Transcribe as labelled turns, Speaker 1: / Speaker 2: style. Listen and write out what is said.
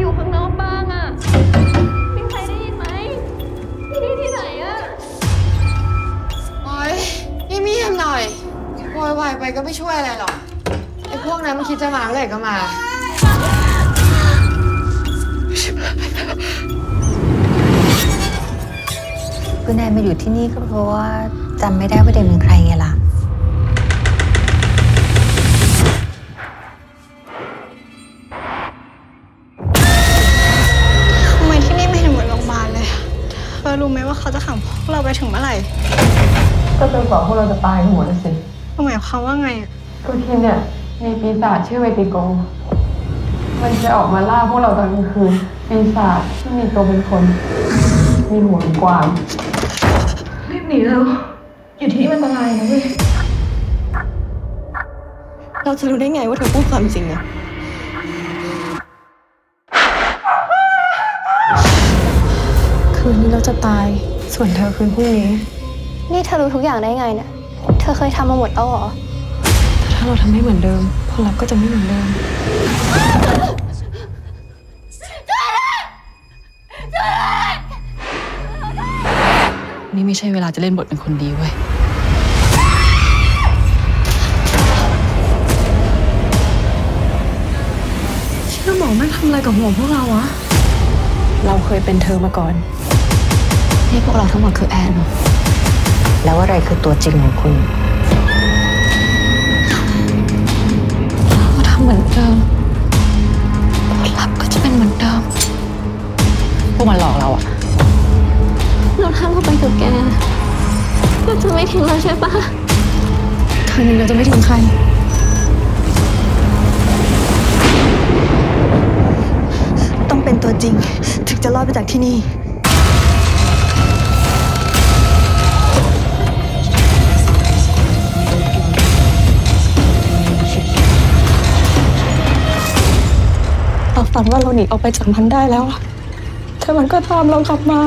Speaker 1: อยู่ข้างนอกบ้างอะมีใครได้ยินไหมที่นี่ที่ไหนอะ
Speaker 2: โอ๊ยเงียบๆหน่อยโวยวายไปก็ไม่ช่วยอะไรหรอก ไอ้พวกนั้นมันคิดจะมาเมื่อไหร่ก็มา
Speaker 3: คือนายมาอยู่ที่นี่ก็เพราะว่าจำไม่ได้ว่าเดมเป็นใครไงล่ะ
Speaker 4: รู้ไหมว่าเขาจะขังพวกเราไปถึงเมื่อไหร่
Speaker 5: ก็จนกว่าพวกเราจะตายกันหมดนะสิ
Speaker 4: หมายความว่าไงอะ
Speaker 5: ก็ที่เนี่ยมีปีศาจชื่อเวติโก มันจะออกมาล่าพวกเราตอนกลางคืน ปีศาจที่มีตัวเป็นคน มีหัวเป็นกวาง รีบหนีเร็วอยู่ที่นี่มันอันตรายนะเว้ย
Speaker 4: เราจะรู้ได้ไงว่าเธอพูดความจริงอะ
Speaker 5: คืนนี้เราจะตาย ส่วนเธอคืนพรุ่งนี้
Speaker 1: นี่เธอรู้ทุกอย่างได้ไงเนี่ย เธอเคยทำมาหมดแล้วเหรอ
Speaker 5: แต่ถ้าเราทำให้เหมือนเดิมผลลัพธ์ก็จะไม่เหมือนเดิมนี่ไม่ใช่เวลาจะเล่นบทเป็นคนดีเว้ยเชื่อหมอแม่งทำอะไรกับหัวพวกเราวะ เราเคยเป็นเธอมาก่อน
Speaker 3: นี่ พวกเราทั้งหมดคือแอน แล้วอะไรคือตัวจริงของคุณ
Speaker 5: เราทำเหมือนเดิม
Speaker 3: ผลลัพธ์ก็จะเป็นเหมือนเดิม พวกมันหลอกเราอะ
Speaker 1: เราทำเข้าไปกับแกเราจะไม่ทิ้งเราใช่ปะ
Speaker 5: ครั้งนี้เราจะไม่ทิ้งใคร
Speaker 4: ต้องเป็นตัวจริง ถึงจะรอดไปจากที่นี่ เราฝันว่าเราหนีออกไปจากมันได้แล้ว แต่มันก็ตามเรากลับมา